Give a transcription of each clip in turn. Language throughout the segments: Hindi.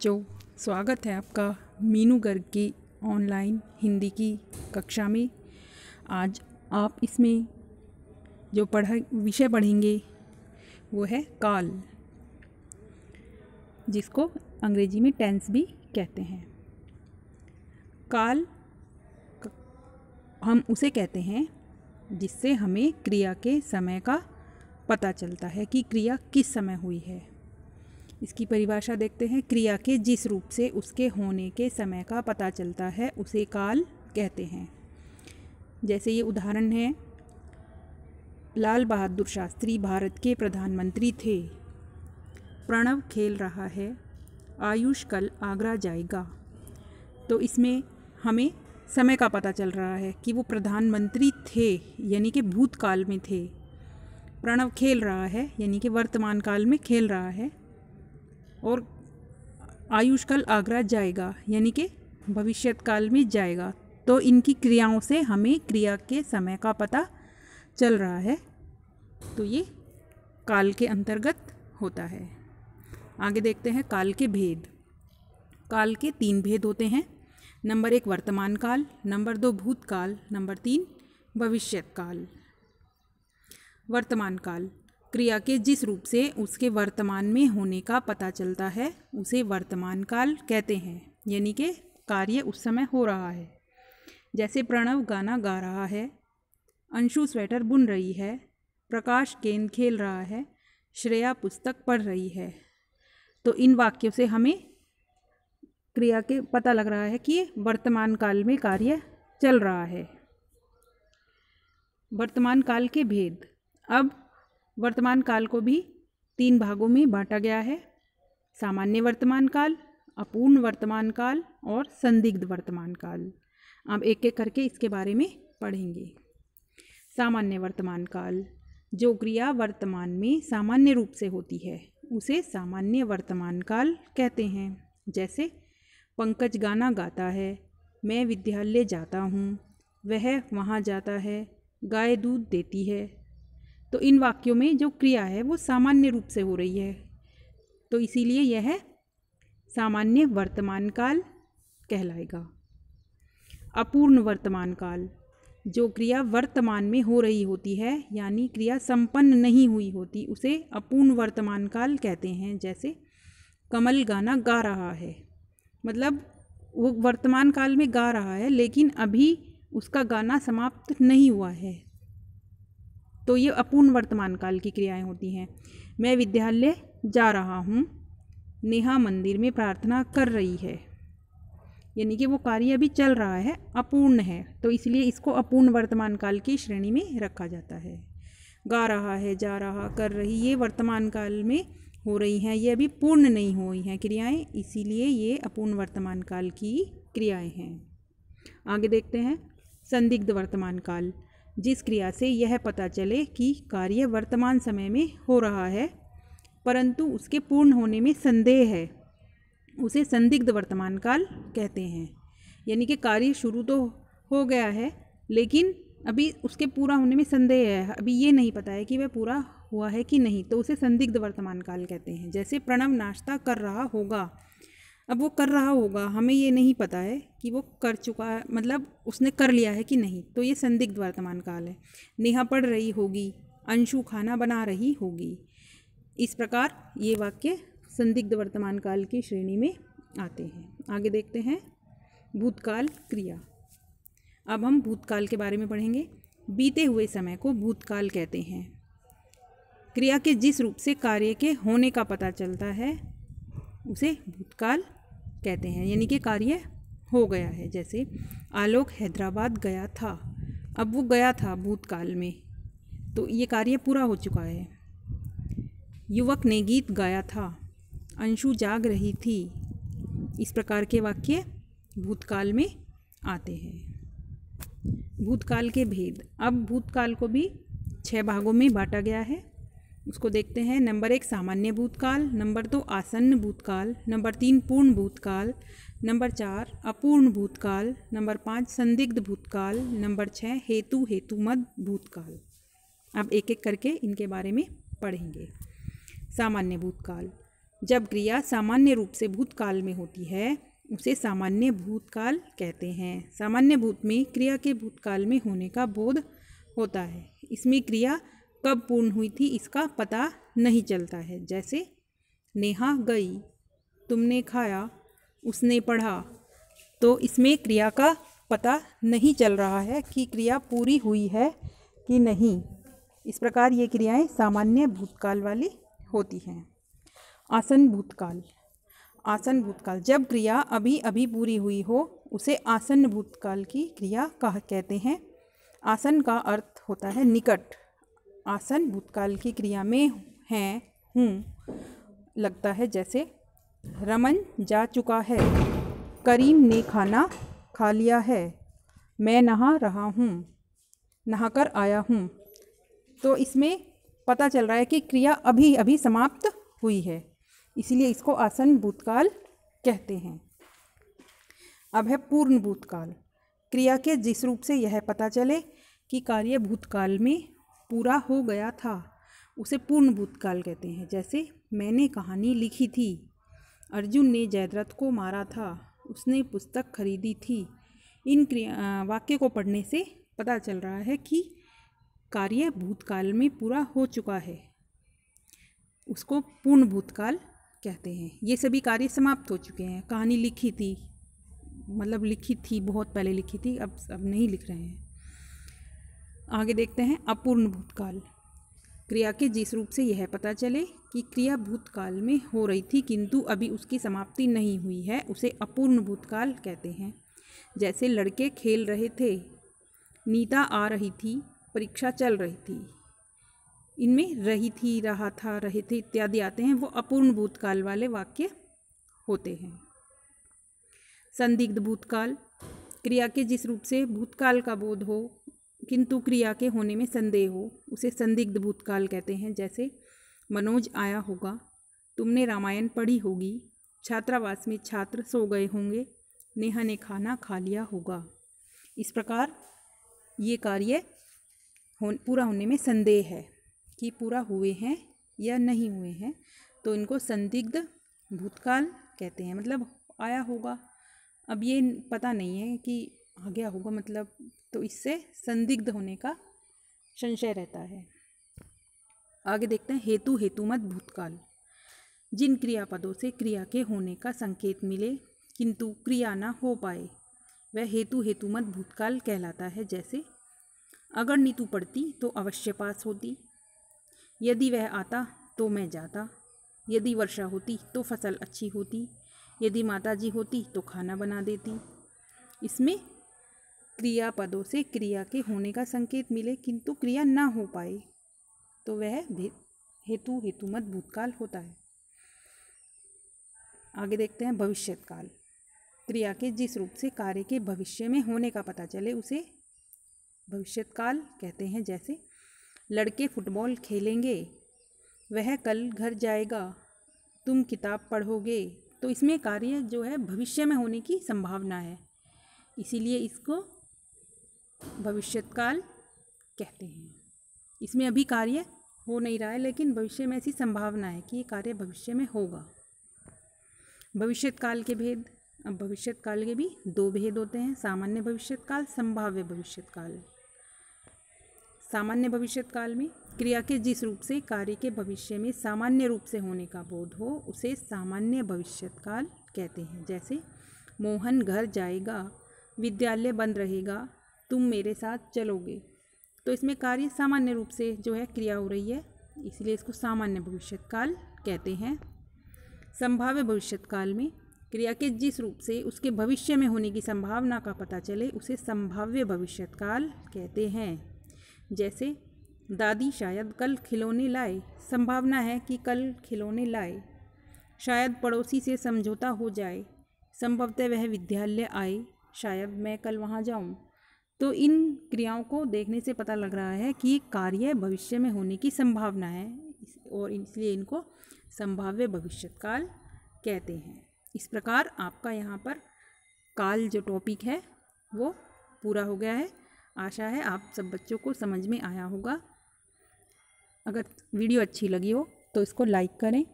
बच्चों, स्वागत है आपका मीनू गर्ग की ऑनलाइन हिंदी की कक्षा में। आज आप इसमें जो पढ़ा, विषय पढ़ेंगे, वो है काल, जिसको अंग्रेज़ी में टेंस भी कहते हैं। काल, हम उसे कहते हैं, जिससे हमें क्रिया के समय का पता चलता है कि क्रिया किस समय हुई है। इसकी परिभाषा देखते हैं। क्रिया के जिस रूप से उसके होने के समय का पता चलता है, उसे काल कहते हैं। जैसे ये उदाहरण है, लाल बहादुर शास्त्री भारत के प्रधानमंत्री थे। प्रणव खेल रहा है, आयुष कल आगरा जाएगा। तो इसमें हमें समय का पता चल रहा है कि वो प्रधानमंत्री थे, यानी कि भूतकाल में थे। प्रणव खेल रहा है, यानी कि वर्तमान काल में खेल रहा है। और आयुष कल आगरा जाएगा, यानी कि भविष्य काल में जाएगा। तो इनकी क्रियाओं से हमें क्रिया के समय का पता चल रहा है। तो ये काल के अंतर्गत होता है। आगे देखते हैं काल के भेद। काल के तीन भेद होते हैं। नंबर एक, वर्तमान काल। नंबर दो, भूतकाल। नंबर तीन भविष्यत काल वर्तमान काल। क्रिया के जिस रूप से उसके वर्तमान में होने का पता चलता है, उसे वर्तमान काल कहते हैं। यानी कि कार्य उस समय हो रहा है। जैसे प्रणव गाना गा रहा है, अंशु स्वेटर बुन रही है, प्रकाश गेंद खेल रहा है, श्रेया पुस्तक पढ़ रही है। तो इन वाक्यों से हमें क्रिया के पता लग रहा है कि वर्तमान काल में कार्य चल रहा है। वर्तमान काल के भेद। अब वर्तमान काल को भी तीन भागों में बांटा गया है। सामान्य वर्तमान काल, अपूर्ण वर्तमान काल और संदिग्ध वर्तमान काल। अब एक एक करके इसके बारे में पढ़ेंगे। सामान्य वर्तमान काल, जो क्रिया वर्तमान में सामान्य रूप से होती है, उसे सामान्य वर्तमान काल कहते हैं। जैसे, पंकज गाना गाता है, मैं विद्यालय जाता हूँ, वह वहाँ जाता है, गाय दूध देती है तो इन वाक्यों में जो क्रिया है वो सामान्य रूप से हो रही है। तो इसीलिए यह सामान्य वर्तमान काल कहलाएगा। अपूर्ण वर्तमान काल, जो क्रिया वर्तमान में हो रही होती है, यानी क्रिया संपन्न नहीं हुई होती, उसे अपूर्ण वर्तमान काल कहते हैं, जैसे कमल गाना गा रहा है। मतलब वो वर्तमान काल में गा रहा है, लेकिन अभी उसका गाना समाप्त नहीं हुआ है। तो ये अपूर्ण वर्तमान काल की क्रियाएँ होती हैं। मैं विद्यालय जा रहा हूँ। नेहा मंदिर में प्रार्थना कर रही है। यानी कि वो कार्य अभी चल रहा है, अपूर्ण है। तो इसलिए इसको अपूर्ण वर्तमान काल की श्रेणी में रखा जाता है। गा रहा है, जा रहा, कर रही, ये वर्तमान काल में हो रही हैं। ये अभी पूर्ण नहीं हुई हैं क्रियाएँ, इसीलिए ये अपूर्ण वर्तमान काल की क्रियाएँ हैं। आगे देखते हैं। संदिग्ध वर्तमान काल। जिस क्रिया से यह पता चले कि कार्य वर्तमान समय में हो रहा है, परंतु उसके पूर्ण होने में संदेह है, उसे संदिग्ध वर्तमान काल कहते हैं। यानी कि कार्य शुरू तो हो गया है, लेकिन अभी उसके पूरा होने में संदेह है। अभी ये नहीं पता है कि वह पूरा हुआ है कि नहीं तो उसे संदिग्ध वर्तमान काल कहते हैं। जैसे प्रणव नाश्ता कर रहा होगा अब वो कर रहा होगा, हमें ये नहीं पता है कि वो कर चुका है मतलब उसने कर लिया है कि नहीं। तो ये संदिग्ध वर्तमान काल है। नेहा पढ़ रही होगी, अंशु खाना बना रही होगी। इस प्रकार ये वाक्य संदिग्ध वर्तमान काल की श्रेणी में आते हैं। आगे देखते हैं। भूतकाल क्रिया। अब हम भूतकाल के बारे में पढ़ेंगे। बीते हुए समय को भूतकाल कहते हैं। क्रिया के जिस रूप से कार्य के होने का पता चलता है, उसे भूतकाल कहते हैं। यानी कि कार्य हो गया है। जैसे आलोक हैदराबाद गया था। अब वो गया था भूतकाल में। तो ये कार्य पूरा हो चुका है। युवक ने गीत गाया था। अंशु जाग रही थी। इस प्रकार के वाक्य भूतकाल में आते हैं। भूतकाल के भेद। अब भूतकाल को भी छह भागों में बांटा गया है। उसको देखते हैं। नंबर एक, सामान्य भूतकाल। नंबर दो, आसन्न भूतकाल। नंबर तीन, पूर्ण भूतकाल। नंबर चार, अपूर्ण भूतकाल। नंबर पाँच, संदिग्ध भूतकाल। नंबर छः, हेतु, हेतुमद भूतकाल। अब एक एक करके इनके बारे में पढ़ेंगे। सामान्य भूतकाल। जब क्रिया सामान्य रूप से भूतकाल में होती है, उसे सामान्य भूतकाल कहते हैं। सामान्य भूत में क्रिया के भूतकाल में होने का बोध होता है। इसमें क्रिया कब पूर्ण हुई थी इसका पता नहीं चलता है। जैसे, नेहा गई, तुमने खाया, उसने पढ़ा। तो इसमें क्रिया का पता नहीं चल रहा है कि क्रिया पूरी हुई है कि नहीं। इस प्रकार ये क्रियाएँ सामान्य भूतकाल वाली होती हैं। आसन भूतकाल। आसन भूतकाल। जब क्रिया अभी अभी पूरी हुई हो, उसे आसन भूतकाल की क्रिया कह, कहते हैं। आसन का अर्थ होता है निकट। आसन भूतकाल की क्रिया में हैं, हूँ। लगता है जैसे, रमन जा चुका है, करीम ने खाना खा लिया है, मैं नहा रहा हूँ, नहाकर आया हूँ। तो इसमें पता चल रहा है कि क्रिया अभी अभी समाप्त हुई है, इसीलिए इसको आसन भूतकाल कहते हैं। अब है पूर्ण भूतकाल। क्रिया के जिस रूप से यह पता चले कि कार्य भूतकाल में पूरा हो गया था, उसे पूर्ण भूतकाल कहते हैं, जैसे मैंने कहानी लिखी थी। अर्जुन ने जयद्रथ को मारा था, उसने पुस्तक खरीदी थी। इन वाक्य को पढ़ने से पता चल रहा है कि कार्य भूतकाल में पूरा हो चुका है। उसको पूर्ण भूतकाल कहते हैं। ये सभी कार्य समाप्त हो चुके हैं। कहानी लिखी थी मतलब लिखी थी, बहुत पहले लिखी थी, अब अब नहीं लिख रहे हैं। आगे देखते हैं, अपूर्ण भूतकाल। क्रिया के जिस रूप से यह पता चले कि क्रिया भूतकाल में हो रही थी, किंतु अभी उसकी समाप्ति नहीं हुई है, उसे अपूर्ण भूतकाल कहते हैं। जैसे लड़के खेल रहे थे नीता आ रही थी, परीक्षा चल रही थी। इनमें रही थी, रहा था, रहे थे इत्यादि आते हैं, वो अपूर्ण भूतकाल वाले वाक्य होते हैं। संदिग्ध भूतकाल। क्रिया के जिस रूप से भूतकाल का बोध हो किंतु क्रिया के होने में संदेह हो, उसे संदिग्ध भूतकाल कहते हैं। जैसे, मनोज आया होगा, तुमने रामायण पढ़ी होगी, छात्रावास में छात्र सो गए होंगे, नेहा ने खाना खा लिया होगा। इस प्रकार ये कार्य हो पूरा होने में संदेह है कि पूरा हुए हैं या नहीं हुए हैं तो इनको संदिग्ध भूतकाल कहते हैं। मतलब आया होगा। अब ये पता नहीं है कि आ गया होगा मतलब तो इससे संदिग्ध होने का संशय रहता है। आगे देखते हैं, हेतु हेतुमत भूतकाल। जिन क्रियापदों से क्रिया के होने का संकेत मिले, किंतु क्रिया ना हो पाए, वह हेतु हेतुमत भूतकाल कहलाता है। जैसे, अगर नीतू पड़ती तो अवश्य पास होती, यदि वह आता तो मैं जाता, यदि वर्षा होती तो फ़सल अच्छी होती, यदि माता जी होती तो खाना बना देती। इसमें क्रियापदों से क्रिया के होने का संकेत मिले, किंतु क्रिया ना हो पाए तो वह हेतु हेतुमत भूतकाल होता है। आगे देखते हैं भविष्यत काल क्रिया के जिस रूप से कार्य के भविष्य में होने का पता चले, उसे भविष्यत काल कहते हैं। जैसे लड़के फुटबॉल खेलेंगे, वह कल घर जाएगा, तुम किताब पढ़ोगे तो इसमें कार्य जो है भविष्य में होने की संभावना है। इसीलिए इसको भविष्यकाल कहते हैं। इसमें अभी कार्य हो नहीं रहा है, लेकिन भविष्य में ऐसी संभावना है कि ये कार्य भविष्य में होगा। भविष्यत काल के भेद, अब भविष्यत काल के भी दो भेद होते हैं, सामान्य भविष्यत काल संभाव्य भविष्यत काल सामान्य भविष्यत काल में क्रिया के जिस रूप से कार्य के भविष्य में सामान्य रूप से होने का बोध हो, उसे सामान्य भविष्यत काल कहते हैं। जैसे, मोहन घर जाएगा, विद्यालय बंद रहेगा तुम मेरे साथ चलोगे। तो इसमें कार्य सामान्य रूप से जो है क्रिया हो रही है, इसलिए इसको सामान्य भविष्यत काल कहते हैं। संभाव्य भविष्यत काल में क्रिया के जिस रूप से उसके भविष्य में होने की संभावना का पता चले, उसे संभाव्य भविष्यत काल कहते हैं। जैसे, दादी शायद कल खिलौने लाए, संभावना है कि कल खिलौने लाए। शायद पड़ोसी से समझौता हो जाए, संभवतः वह विद्यालय आए, शायद मैं कल वहाँ जाऊँ। तो इन क्रियाओं को देखने से पता लग रहा है कि कार्य भविष्य में होने की संभावना है। और इसलिए इनको संभाव्य भविष्यकाल कहते हैं। इस प्रकार आपका यहाँ पर काल जो टॉपिक है, वो पूरा हो गया है। आशा है आप सब बच्चों को समझ में आया होगा। अगर वीडियो अच्छी लगी हो तो इसको लाइक करें।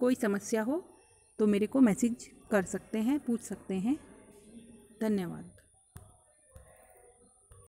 कोई समस्या हो तो मेरे को मैसेज कर सकते हैं, पूछ सकते हैं। धन्यवाद।